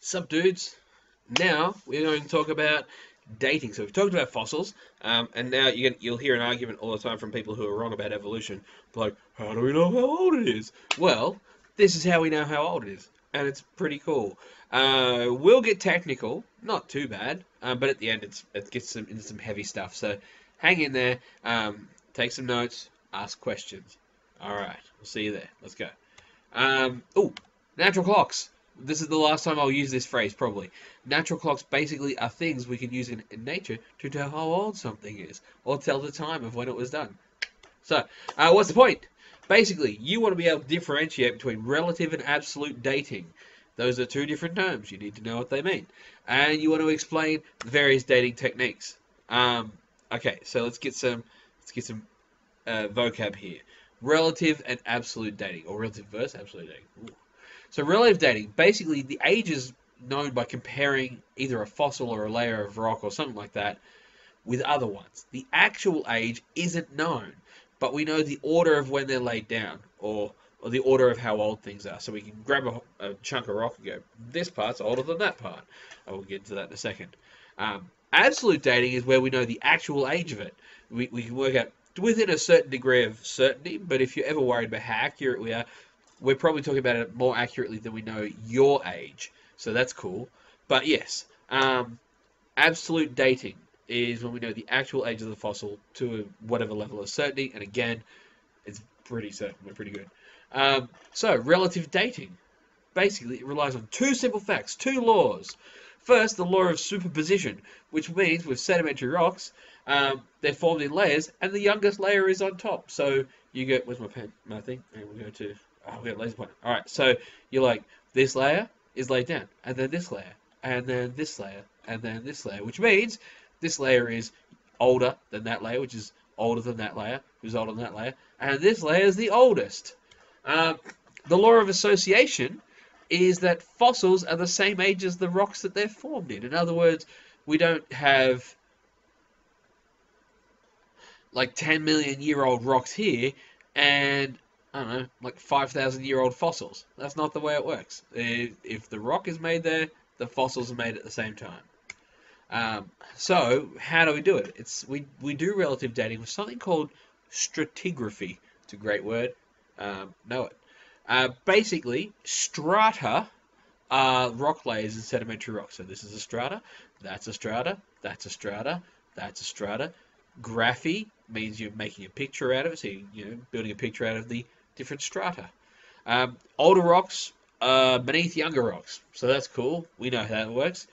Sup, dudes? Now we're going to talk about dating. So we've talked about fossils, um, and now you will hear an argument all the time from people who are wrong about evolution. Like, how do we know how old it is? Well, this is how we know how old it is, and it's pretty cool. Uh, we'll get technical, not too bad, uh, but at the end it's, it gets some, into some heavy stuff. So hang in there, um, take some notes, ask questions. All right, we'll see you there. Let's go. Um, oh, natural clocks this is the last time I'll use this phrase, probably. Natural clocks basically are things we can use in, in nature to tell how old something is, or tell the time of when it was done. So, uh, what's the point? Basically, you want to be able to differentiate between relative and absolute dating. Those are two different terms. You need to know what they mean. And you want to explain various dating techniques. Um, okay, so let's get some let's get some uh, vocab here. Relative and absolute dating, or relative versus absolute dating. Ooh. So relative dating, basically the age is known by comparing either a fossil or a layer of rock or something like that with other ones. The actual age isn't known, but we know the order of when they're laid down or or the order of how old things are. So we can grab a, a chunk of rock and go, this part's older than that part. I will get to that in a second. Um, absolute dating is where we know the actual age of it. We, we can work out within a certain degree of certainty, but if you're ever worried about how accurate we are, we're probably talking about it more accurately than we know your age. So that's cool. But yes, um, absolute dating is when we know the actual age of the fossil to whatever level of certainty. And again, it's pretty certain. We're pretty good. Um, so, relative dating. Basically, it relies on two simple facts, two laws. First, the law of superposition, which means with sedimentary rocks, um, they're formed in layers, and the youngest layer is on top. So you get, where's my pen, my thing? And we go to oh, we got laser pointer. All right, so you're like, this layer is laid down, and then this layer, and then this layer, and then this layer, which means this layer is older than that layer, which is older than that layer, who's older than that layer, and this layer is the oldest. Um, the law of association is that fossils are the same age as the rocks that they're formed in. In other words, we don't have like 10 million year old rocks here and I don't know, like 5,000 year old fossils. That's not the way it works. If the rock is made there, the fossils are made at the same time. Um, so, how do we do it? It's we, we do relative dating with something called stratigraphy. It's a great word. Um, know it. Uh, basically, strata are rock layers in sedimentary rock. So this is a strata, that's a strata, that's a strata, that's a strata. Graphy means you're making a picture out of it, so you, you know, building a picture out of the different strata. Um, older rocks uh, beneath younger rocks, so that's cool. We know how that works.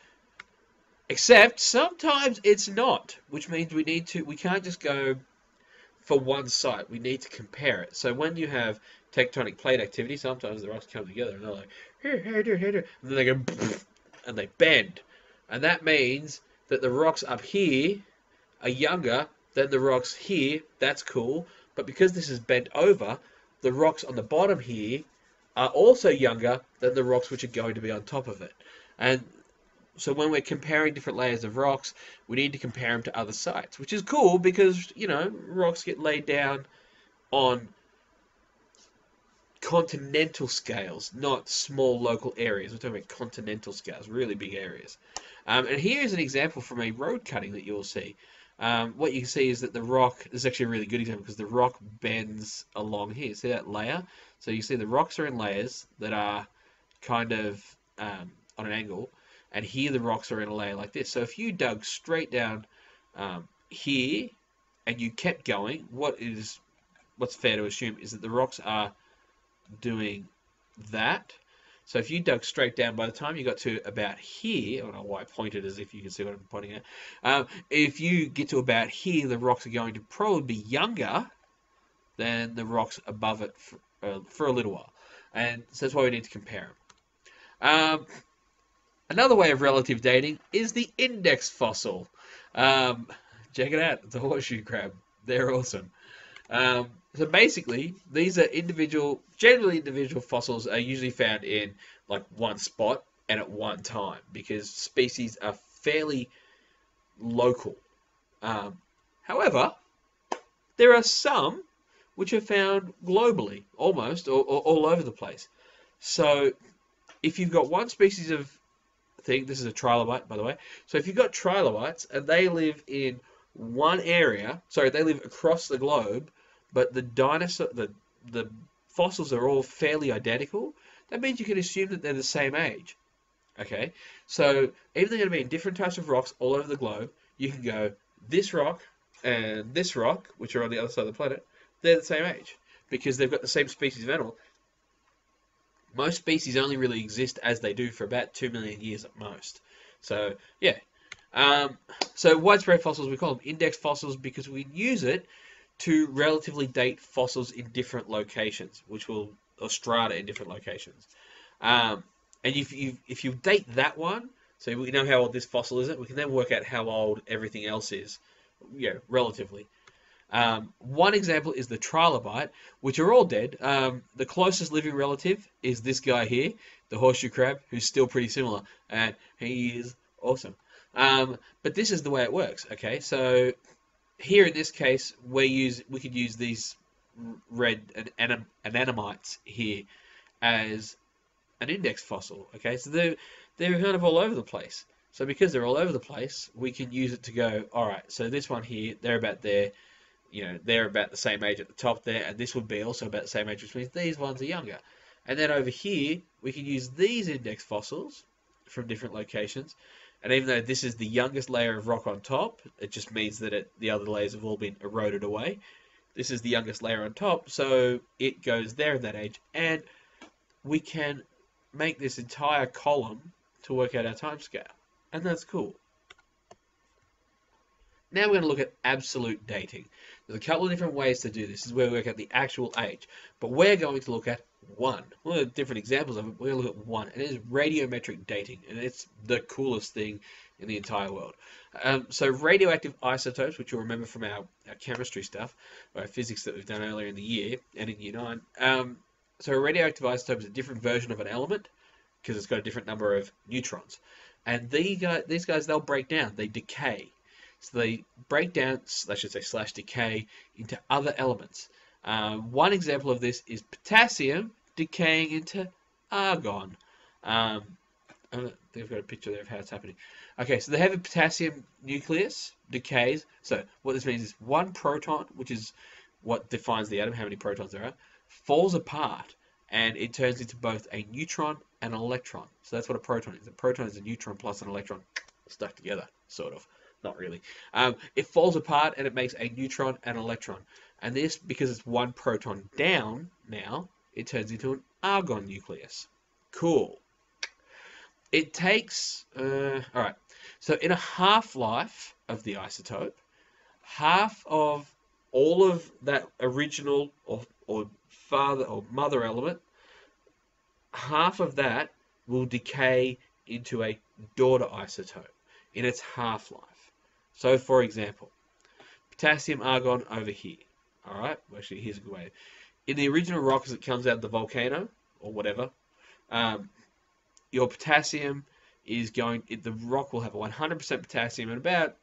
Except sometimes it's not, which means we need to. We can't just go for one site. We need to compare it. So when you have tectonic plate activity, sometimes the rocks come together and they're like, here, here, here, here, and then they go, and they bend, and that means that the rocks up here are younger than the rocks here. That's cool, but because this is bent over, the rocks on the bottom here are also younger than the rocks which are going to be on top of it. And so when we're comparing different layers of rocks, we need to compare them to other sites, which is cool because, you know, rocks get laid down on continental scales, not small local areas. We're talking about continental scales, really big areas. Um, and here's an example from a road cutting that you'll see um, what you can see is that the rock is actually a really good example because the rock bends along here. See that layer? So you see the rocks are in layers that are kind of um, on an angle, and here the rocks are in a layer like this. So if you dug straight down um, here and you kept going, what is what's fair to assume is that the rocks are doing that so if you dug straight down, by the time you got to about here, I don't know why I pointed as if you can see what I'm pointing at. Um, if you get to about here, the rocks are going to probably be younger than the rocks above it for, uh, for a little while. And so that's why we need to compare them. Um, another way of relative dating is the index fossil. Um, check it out, a horseshoe crab. They're awesome. Um, so basically, these are individual, generally individual fossils are usually found in like one spot and at one time because species are fairly local. Um, however, there are some which are found globally, almost, or, or all over the place. So if you've got one species of thing. This is a trilobite, by the way. So if you've got trilobites and they live in one area, sorry, they live across the globe, but the dinosaur, the the fossils are all fairly identical. That means you can assume that they're the same age. Okay, so even they're going to be in different types of rocks all over the globe, you can go this rock and this rock, which are on the other side of the planet, they're the same age because they've got the same species of animal. Most species only really exist as they do for about two million years at most. So yeah. Um, so widespread fossils, we call them index fossils because we use it to relatively date fossils in different locations, which will or strata in different locations. Um, and if you if you date that one, so we know how old this fossil is, we can then work out how old everything else is, yeah, relatively. Um, one example is the trilobite, which are all dead. Um, the closest living relative is this guy here, the horseshoe crab, who's still pretty similar, and he is awesome. Um, but this is the way it works. Okay, so here in this case, we use we could use these red anim, ammonites here as an index fossil. Okay, so they're they're kind of all over the place. So because they're all over the place, we can use it to go. All right, so this one here, they're about there you know, they're about the same age at the top there, and this would be also about the same age, which means these ones are younger. And then over here, we can use these index fossils from different locations. And even though this is the youngest layer of rock on top, it just means that it, the other layers have all been eroded away. This is the youngest layer on top, so it goes there in that age. And we can make this entire column to work out our time scale. And that's cool. Now we're going to look at absolute dating. There's a couple of different ways to do this. This is where we work out the actual age. But we're going to look at one. One of the different examples of it, we're going to look at one. And it is radiometric dating. And it's the coolest thing in the entire world. Um, so radioactive isotopes, which you'll remember from our, our chemistry stuff, or physics that we've done earlier in the year and in year nine. Um, so a radioactive isotope is a different version of an element because it's got a different number of neutrons. And these guys, these guys, they'll break down, they decay. So they break down, I should say, slash decay into other elements. Uh, one example of this is potassium decaying into argon. Um, I think I've got a picture there of how it's happening. Okay, so they have a potassium nucleus, decays. So what this means is one proton, which is what defines the atom, how many protons there are, falls apart and it turns into both a neutron and an electron. So that's what a proton is. A proton is a neutron plus an electron stuck together, sort of. Not really. Um, it falls apart and it makes a neutron and an electron. And this, because it's one proton down now, it turns into an argon nucleus. Cool. It takes, uh, all right, so in a half-life of the isotope, half of all of that original or, or father or mother element, half of that will decay into a daughter isotope in its half-life. So, for example, potassium argon over here. All right, well, actually, here's a good way. In the original rock as it comes out of the volcano or whatever, um, your potassium is going. It, the rock will have 100% potassium and about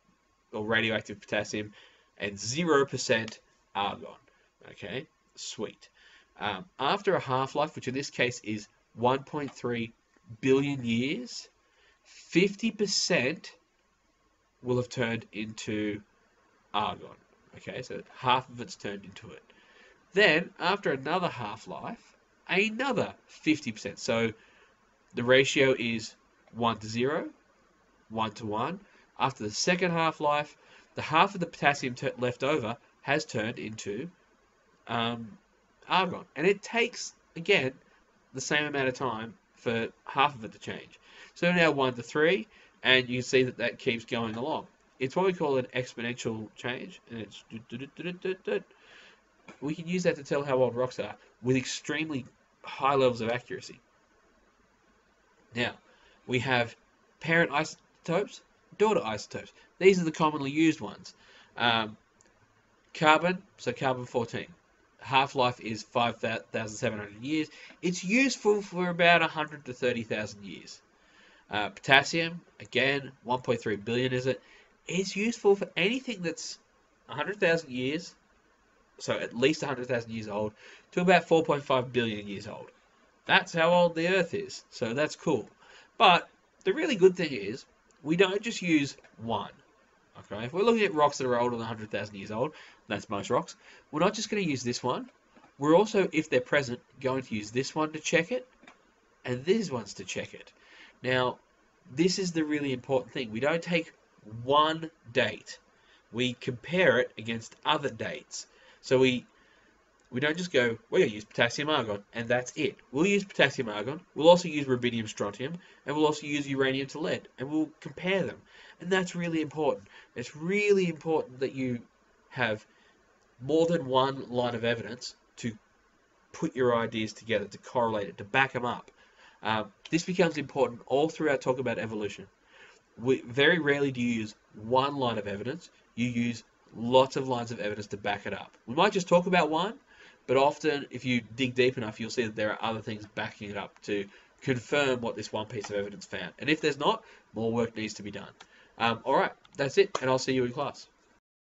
or radioactive potassium and 0% argon. Okay, sweet. Um, after a half-life, which in this case is 1.3 billion years, 50% will have turned into argon. Okay, so half of it's turned into it. Then, after another half-life, another 50%. So the ratio is 1 to 0, 1 to 1. After the second half-life, the half of the potassium left over has turned into um, argon. And it takes, again, the same amount of time for half of it to change. So now 1 to 3, and you see that that keeps going along. It's what we call an exponential change, and it's we can use that to tell how old rocks are with extremely high levels of accuracy. Now, we have parent isotopes, daughter isotopes. These are the commonly used ones. Um, carbon, so carbon 14. Half-life is 5,700 years. It's useful for about 100 to 30,000 years. Uh, potassium, again, 1.3 billion is it? It's useful for anything that's 100,000 years, so at least 100,000 years old, to about 4.5 billion years old. That's how old the Earth is, so that's cool. But the really good thing is we don't just use one. Okay, if we're looking at rocks that are older than 100,000 years old, that's most rocks, we're not just going to use this one. We're also, if they're present, going to use this one to check it, and these ones to check it. Now, this is the really important thing. We don't take one date. We compare it against other dates. So we we don't just go, we're going to use potassium argon, and that's it. We'll use potassium argon, we'll also use rubidium strontium, and we'll also use uranium to lead, and we'll compare them. And that's really important. It's really important that you have more than one line of evidence to put your ideas together, to correlate it, to back them up. Um, this becomes important all through our talk about evolution. We, very rarely do you use one line of evidence, you use lots of lines of evidence to back it up. We might just talk about one, but often, if you dig deep enough, you'll see that there are other things backing it up to confirm what this one piece of evidence found. And if there's not, more work needs to be done. Um, all right, that's it, and I'll see you in class.